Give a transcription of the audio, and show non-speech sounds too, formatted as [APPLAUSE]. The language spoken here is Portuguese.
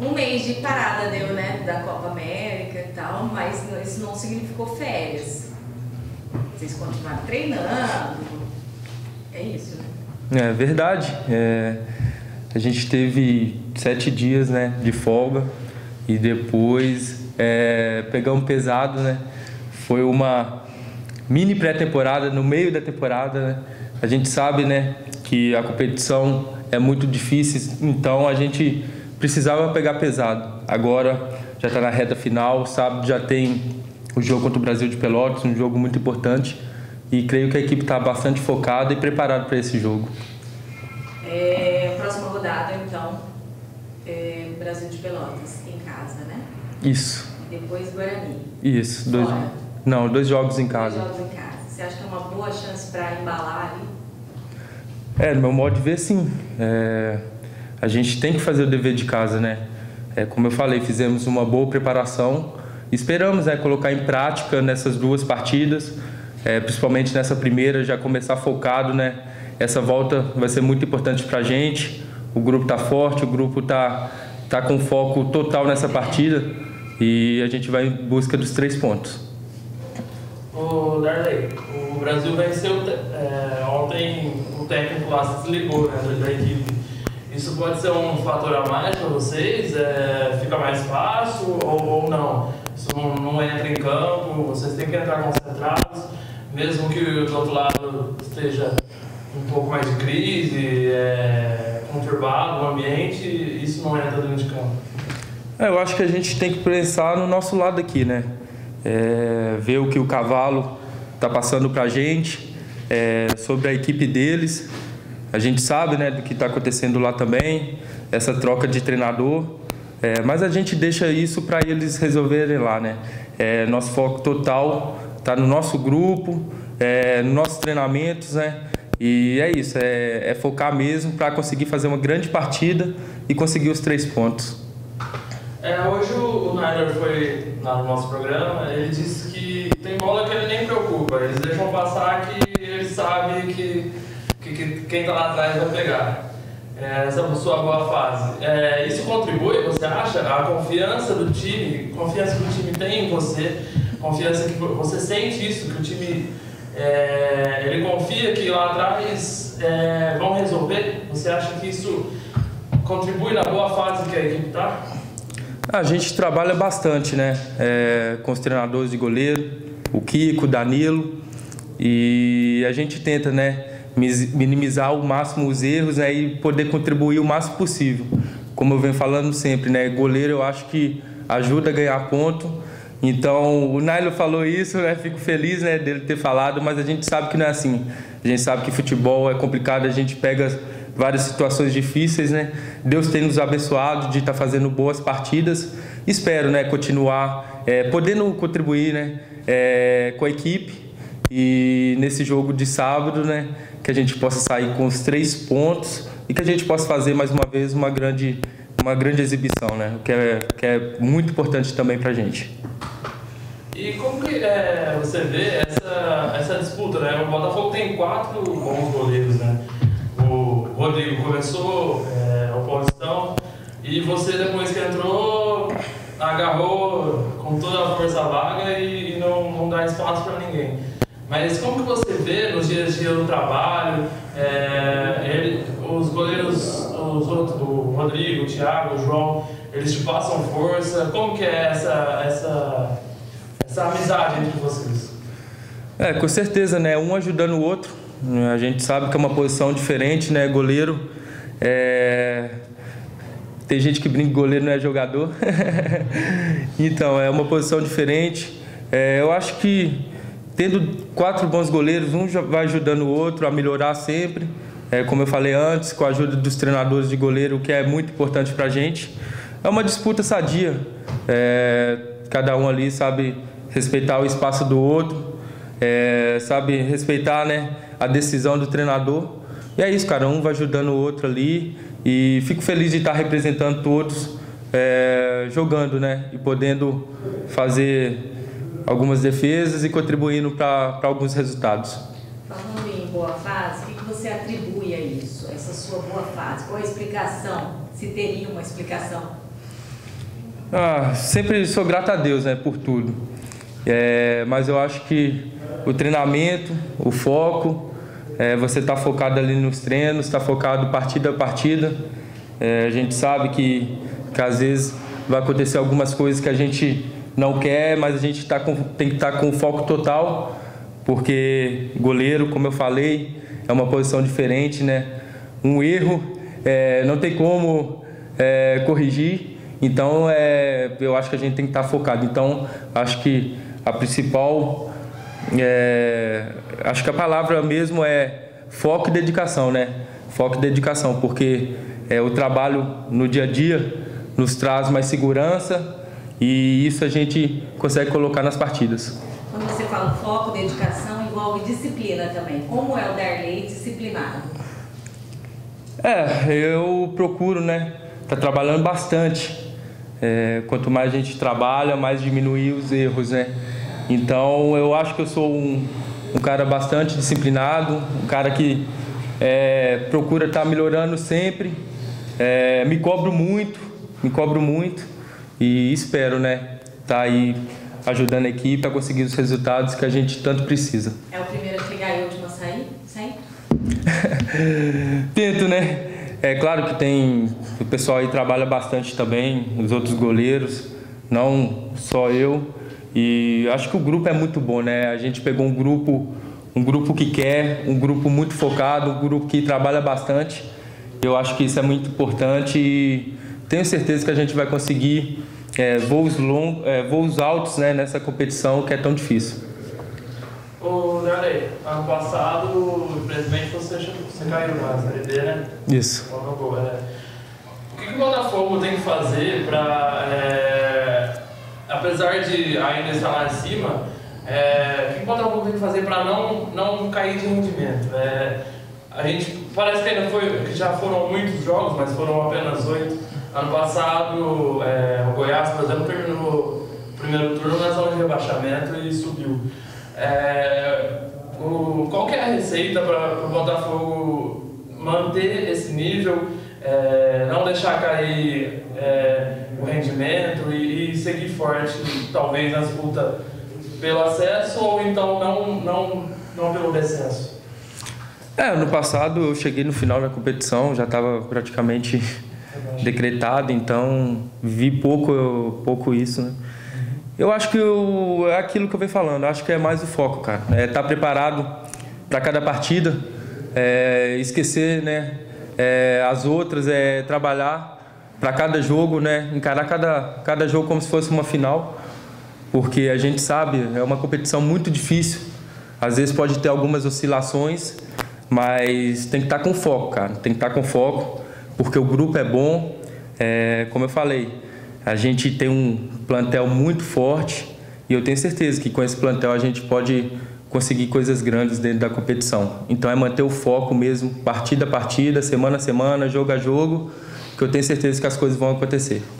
um mês de parada deu, né, da Copa América e tal, mas isso não significou férias. Vocês continuaram treinando. É isso, né? É verdade. É, a gente teve sete dias né, de folga e depois é, pegamos pesado, né? Foi uma mini pré-temporada, no meio da temporada, né? A gente sabe, né, que a competição é muito difícil, então a gente precisava pegar pesado. Agora já está na reta final, sábado já tem o jogo contra o Brasil de Pelotas, um jogo muito importante. E creio que a equipe está bastante focada e preparada para esse jogo. É, próxima rodada, então, é Brasil de Pelotas, em casa, né? Isso. E depois Guarani. Isso. Dois, não, dois jogos em casa. Dois jogos em casa. Você acha que é uma boa chance para embalar ali? É, no meu modo de ver, sim. É, a gente tem que fazer o dever de casa, né? É, como eu falei, fizemos uma boa preparação. Esperamos né, colocar em prática nessas duas partidas, é, principalmente nessa primeira, já começar focado, né? Essa volta vai ser muito importante para a gente. O grupo está forte, o grupo está tá com foco total nessa partida e a gente vai em busca dos três pontos. O Darley, o Brasil venceu é, ontem, o técnico lá se desligou né, da equipe. Isso pode ser um fator a mais para vocês? É, fica mais fácil ou, ou não? Isso não, não, entra em campo, vocês têm que entrar concentrados, mesmo que do outro lado esteja um pouco mais de crise, é, conturbado o ambiente, isso não entra dentro de campo. É, eu acho que a gente tem que pensar no nosso lado aqui, né? É, ver o que o cavalo está passando para a gente, é, sobre a equipe deles. A gente sabe né, do que está acontecendo lá também, essa troca de treinador, é, mas a gente deixa isso para eles resolverem lá. Né? É, nosso foco total está no nosso grupo, é, nos nossos treinamentos, né? E é isso, é, é focar mesmo para conseguir fazer uma grande partida e conseguir os três pontos. É, hoje o, o Nader foi no nosso programa, ele disse que tem bola que ele nem preocupa, eles deixam passar que ele sabe que que, que quem está lá atrás vai pegar. É, essa sua boa fase. É, isso contribui, você acha? A confiança do time, confiança que o time tem em você, confiança que você sente isso, que o time é, ele confia que lá atrás é, vão resolver. Você acha que isso contribui na boa fase que a equipe está? A gente trabalha bastante, né? É, com os treinadores de goleiro, o Kiko, o Danilo, e a gente tenta, né? Minimizar ao máximo os erros né, e poder contribuir o máximo possível. Como eu venho falando sempre, né, goleiro eu acho que ajuda a ganhar ponto. Então, o Nailo falou isso, né, fico feliz né, dele ter falado, mas a gente sabe que não é assim. A gente sabe que futebol é complicado, a gente pega várias situações difíceis, né? Deus tem nos abençoado de estar tá fazendo boas partidas. Espero, né, continuar é, podendo contribuir, né, é, com a equipe e nesse jogo de sábado, né, que a gente possa sair com os três pontos e que a gente possa fazer mais uma vez uma grande, uma grande exibição, né? que, é, que é muito importante também para a gente. E como que é, você vê essa, essa disputa? Né? O Botafogo tem quatro bons goleiros, né? O Rodrigo começou é, o Paulistão e você depois que entrou agarrou com toda a força vaga e, e não, não dá espaço para ninguém. Mas como que você vê nos dias a dia trabalho, é, ele, os goleiros, os outros, o Rodrigo, o Thiago, o João, eles te passam força? Como que é essa, essa, essa amizade entre vocês? É, com certeza, né? Um ajudando o outro. A gente sabe que é uma posição diferente, né? Goleiro. É... Tem gente que brinca que goleiro não é jogador. [LAUGHS] então, é uma posição diferente. É, eu acho que tendo quatro bons goleiros, um vai ajudando o outro a melhorar sempre. É, como eu falei antes, com a ajuda dos treinadores de goleiro, o que é muito importante para a gente. É uma disputa sadia. É, cada um ali sabe respeitar o espaço do outro, é, sabe respeitar né, a decisão do treinador. E é isso, cara, um vai ajudando o outro ali. E fico feliz de estar representando todos, é, jogando, né? E podendo fazer algumas defesas e contribuindo para alguns resultados. Falando em boa fase, o que você atribui a isso, essa sua boa fase? Qual a explicação? Se teria uma explicação? Ah, sempre sou grato a Deus, né, por tudo. É, mas eu acho que o treinamento, o foco, é, você está focado ali nos treinos, está focado partida a partida. É, a gente sabe que, que às vezes vai acontecer algumas coisas que a gente não quer, mas a gente tá com, tem que estar tá com foco total, porque goleiro, como eu falei, é uma posição diferente, né? Um erro é, não tem como é, corrigir, então é, eu acho que a gente tem que estar tá focado. Então, acho que a principal, é, acho que a palavra mesmo é foco e dedicação, né? Foco e dedicação, porque é, o trabalho no dia a dia nos traz mais segurança e isso a gente consegue colocar nas partidas. Quando você fala foco, dedicação, envolve disciplina também. Como é o Darley disciplinado? É, eu procuro, né? Tá trabalhando bastante. É, quanto mais a gente trabalha, mais diminui os erros, né? Então eu acho que eu sou um, um cara bastante disciplinado, um cara que é, procura estar tá melhorando sempre. É, me cobro muito, me cobro muito e espero, né, estar tá aí ajudando a equipe a conseguir os resultados que a gente tanto precisa. É o primeiro a chegar e o último a sair? Sempre? [LAUGHS] Tento, né? É claro que tem o pessoal aí trabalha bastante também, os outros goleiros, não só eu. E acho que o grupo é muito bom, né? A gente pegou um grupo, um grupo que quer, um grupo muito focado, um grupo que trabalha bastante. Eu acho que isso é muito importante e tenho certeza que a gente vai conseguir é, voos, long, é, voos altos né, nessa competição que é tão difícil. Ô, Darley, ano passado, infelizmente, você, você caiu na Série B, né? Isso. É. O que, que o Botafogo tem que fazer para, é, apesar de ainda estar lá em cima, é, o que o Botafogo tem que fazer para não, não cair de rendimento? É, a gente parece que ainda foi, que já foram muitos jogos, mas foram apenas oito. Ano passado, é, o Goiás, por exemplo, terminou o primeiro turno na zona de rebaixamento e subiu. É, o, qual é a receita para o Botafogo manter esse nível, é, não deixar cair é, o rendimento e, e, seguir forte, talvez na disputa pelo acesso ou então não, não, não pelo descenso? É, no passado eu cheguei no final da competição, já estava praticamente decretado, então vi pouco, pouco isso, né? Eu acho que eu, é aquilo que eu venho falando, acho que é mais o foco, cara. É estar tá preparado para cada partida, é, esquecer né, é, as outras, é trabalhar para cada jogo, né, encarar cada, cada jogo como se fosse uma final, porque a gente sabe, é uma competição muito difícil. Às vezes pode ter algumas oscilações, mas tem que estar tá com foco, cara. Tem que estar tá com foco, porque o grupo é bom. É, como eu falei, a gente tem um plantel muito forte e eu tenho certeza que com esse plantel a gente pode conseguir coisas grandes dentro da competição. Então é manter o foco mesmo, partida a partida, semana a semana, jogo a jogo, que eu tenho certeza que as coisas vão acontecer.